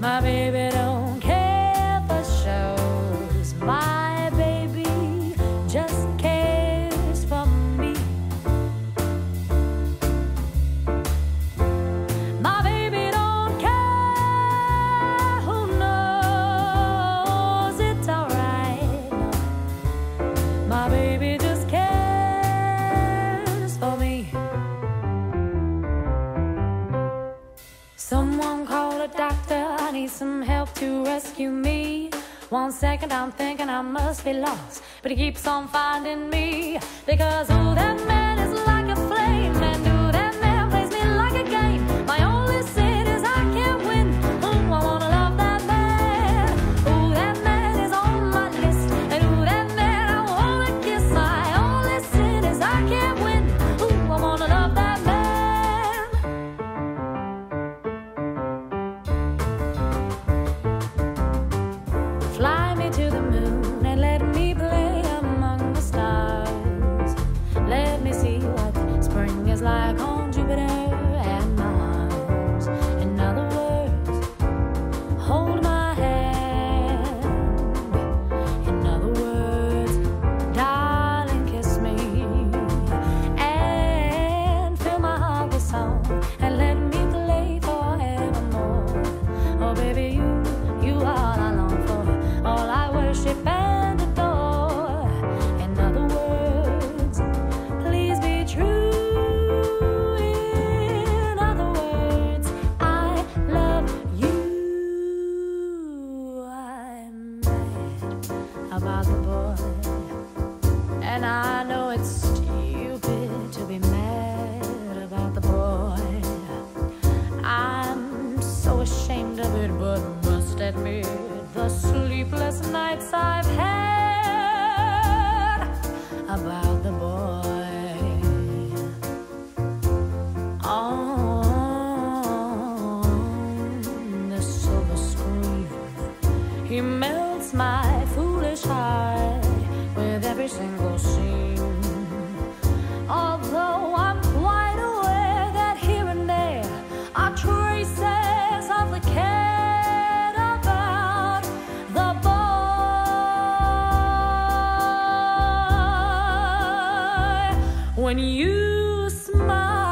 my baby. need some help to rescue me. One second I'm thinking I must be lost, but he keeps on finding me because all that. nights I've had about the boy on the silver screen. He melts my smile.